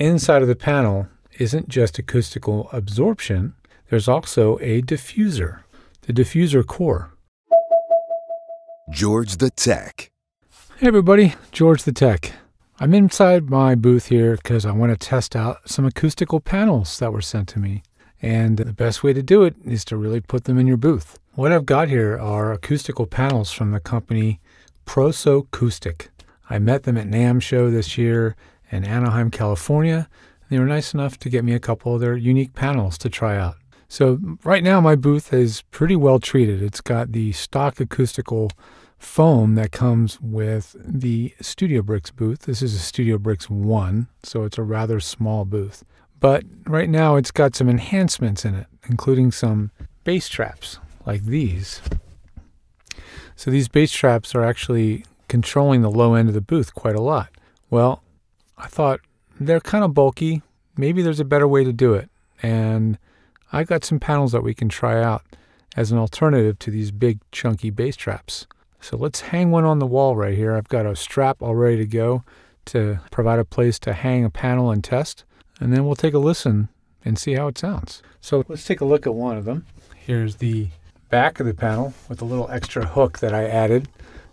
inside of the panel isn't just acoustical absorption, there's also a diffuser, the diffuser core. George the Tech. Hey everybody, George the Tech. I'm inside my booth here because I want to test out some acoustical panels that were sent to me. And the best way to do it is to really put them in your booth. What I've got here are acoustical panels from the company ProSoCoustic. I met them at NAMM show this year in Anaheim, California. They were nice enough to get me a couple of their unique panels to try out. So right now my booth is pretty well treated. It's got the stock acoustical foam that comes with the StudioBricks booth. This is a StudioBricks 1, so it's a rather small booth. But right now it's got some enhancements in it, including some bass traps like these. So these bass traps are actually controlling the low end of the booth quite a lot. Well, I thought they're kind of bulky. Maybe there's a better way to do it. And I got some panels that we can try out as an alternative to these big chunky bass traps. So let's hang one on the wall right here. I've got a strap all ready to go to provide a place to hang a panel and test. And then we'll take a listen and see how it sounds. So let's take a look at one of them. Here's the back of the panel with a little extra hook that I added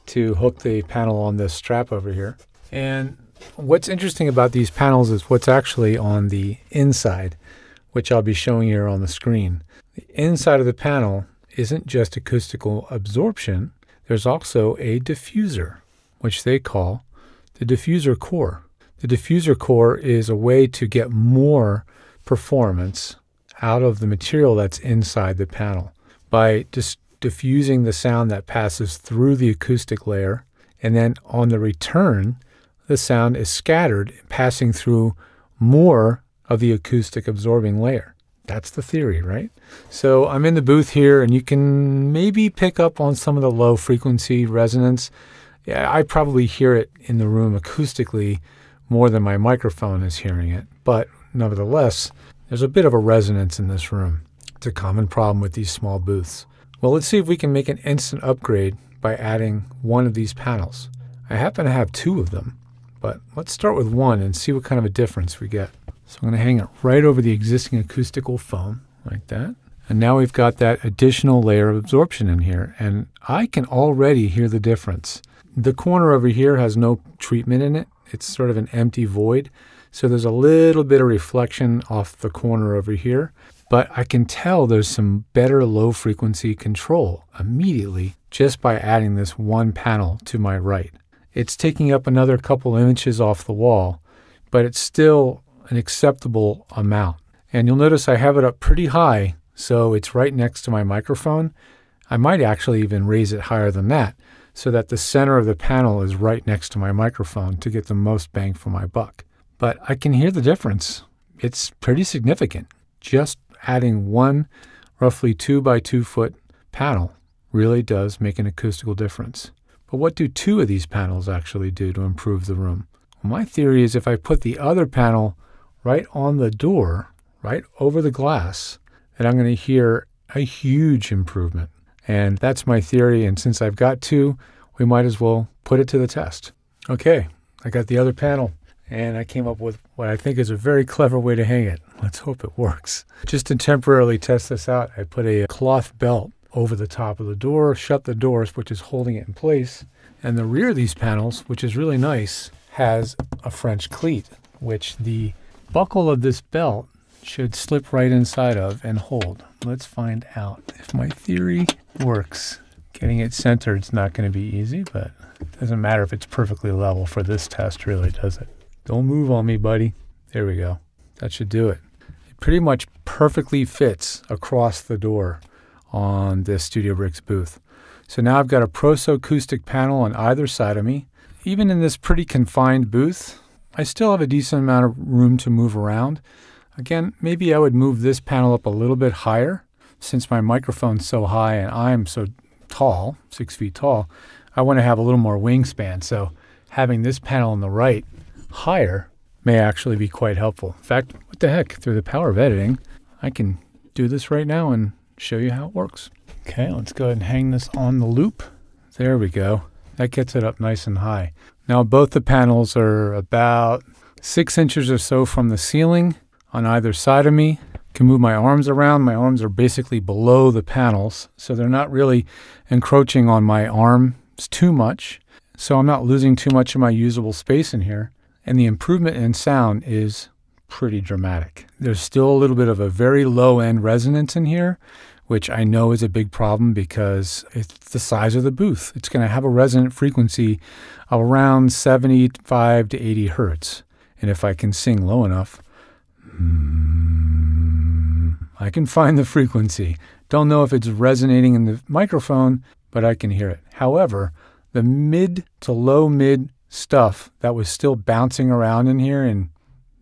to hook the panel on this strap over here. And what's interesting about these panels is what's actually on the inside, which I'll be showing here on the screen. The inside of the panel isn't just acoustical absorption, there's also a diffuser, which they call the diffuser core. The diffuser core is a way to get more performance out of the material that's inside the panel by just diffusing the sound that passes through the acoustic layer. And then on the return, the sound is scattered, passing through more of the acoustic absorbing layer. That's the theory, right? So I'm in the booth here, and you can maybe pick up on some of the low frequency resonance. Yeah, I probably hear it in the room acoustically more than my microphone is hearing it. But nevertheless, there's a bit of a resonance in this room. It's a common problem with these small booths. Well, let's see if we can make an instant upgrade by adding one of these panels. I happen to have two of them, but let's start with one and see what kind of a difference we get. So I'm going to hang it right over the existing acoustical foam like that. And now we've got that additional layer of absorption in here. And I can already hear the difference. The corner over here has no treatment in it. It's sort of an empty void. So there's a little bit of reflection off the corner over here. But I can tell there's some better low frequency control immediately just by adding this one panel to my right. It's taking up another couple inches off the wall, but it's still an acceptable amount. And you'll notice I have it up pretty high, so it's right next to my microphone. I might actually even raise it higher than that so that the center of the panel is right next to my microphone to get the most bang for my buck. But I can hear the difference. It's pretty significant. Just adding one roughly two by two foot panel really does make an acoustical difference. But what do two of these panels actually do to improve the room? Well, my theory is if I put the other panel right on the door, right over the glass, and I'm going to hear a huge improvement. And that's my theory. And since I've got two, we might as well put it to the test. Okay, I got the other panel and I came up with what I think is a very clever way to hang it. Let's hope it works. Just to temporarily test this out, I put a cloth belt over the top of the door, shut the doors, which is holding it in place. And the rear of these panels, which is really nice, has a French cleat, which the buckle of this belt should slip right inside of and hold. Let's find out if my theory works. Getting it centered is not going to be easy, but it doesn't matter if it's perfectly level for this test, really, does it? Don't move on me, buddy. There we go. That should do it. It pretty much perfectly fits across the door on this StudioBricks booth. So now I've got a ProSoCoustic panel on either side of me. Even in this pretty confined booth, I still have a decent amount of room to move around. Again, maybe I would move this panel up a little bit higher since my microphone's so high and I'm so tall, six feet tall. I want to have a little more wingspan. So having this panel on the right higher may actually be quite helpful. In fact, what the heck, through the power of editing, I can do this right now and show you how it works. Okay, let's go ahead and hang this on the loop. There we go. That gets it up nice and high. Now both the panels are about six inches or so from the ceiling on either side of me. Can move my arms around. My arms are basically below the panels, so they're not really encroaching on my arms too much. So I'm not losing too much of my usable space in here. And the improvement in sound is pretty dramatic. There's still a little bit of a very low end resonance in here, which I know is a big problem because it's the size of the booth. It's going to have a resonant frequency of around 75 to 80 hertz. And if I can sing low enough, mm, I can find the frequency. Don't know if it's resonating in the microphone, but I can hear it. However, the mid to low mid stuff that was still bouncing around in here and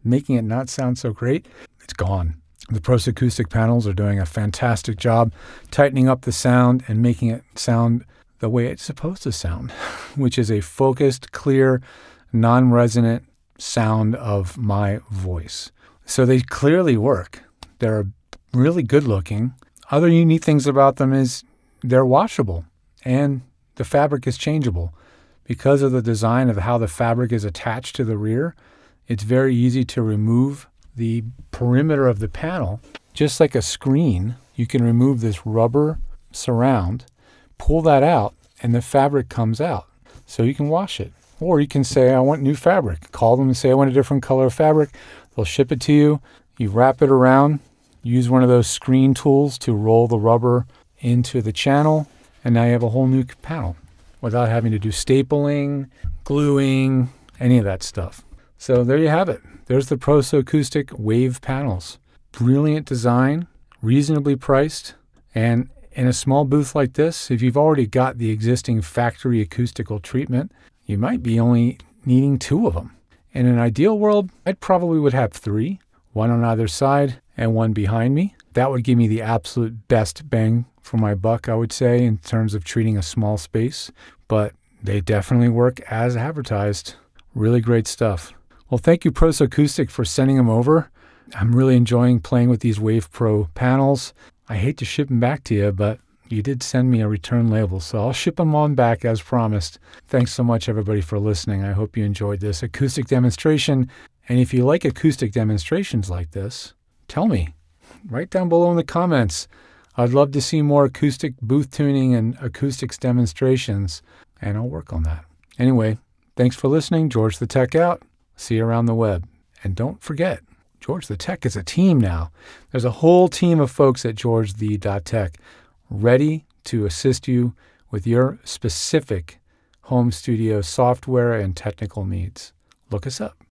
making it not sound so great, it's gone. The ProSoCoustic panels are doing a fantastic job tightening up the sound and making it sound the way it's supposed to sound, which is a focused, clear, non resonant sound of my voice. So they clearly work. They're really good looking. Other unique things about them is they're washable and the fabric is changeable. Because of the design of how the fabric is attached to the rear, it's very easy to remove the perimeter of the panel. Just like a screen, you can remove this rubber surround, pull that out, and the fabric comes out. So you can wash it. Or you can say, I want new fabric. Call them and say, I want a different color of fabric. They'll ship it to you. You wrap it around, use one of those screen tools to roll the rubber into the channel, and now you have a whole new panel without having to do stapling, gluing, any of that stuff. So there you have it. There's the ProSoCoustic Wave panels. Brilliant design, reasonably priced, and in a small booth like this, if you've already got the existing factory acoustical treatment, you might be only needing two of them. In an ideal world, I probably would have three, one on either side and one behind me. That would give me the absolute best bang for my buck, I would say, in terms of treating a small space. But they definitely work as advertised. Really great stuff. Well, thank you, ProSoCoustic, for sending them over. I'm really enjoying playing with these WavePro panels. I hate to ship them back to you, but you did send me a return label, so I'll ship them on back as promised. Thanks so much, everybody, for listening. I hope you enjoyed this acoustic demonstration. And if you like acoustic demonstrations like this, tell me. Right down below in the comments. I'd love to see more acoustic booth tuning and acoustics demonstrations, and I'll work on that. Anyway, thanks for listening. George the Tech out. See you around the web. And don't forget, George the Tech is a team now. There's a whole team of folks at George the Tech ready to assist you with your specific home studio software and technical needs. Look us up.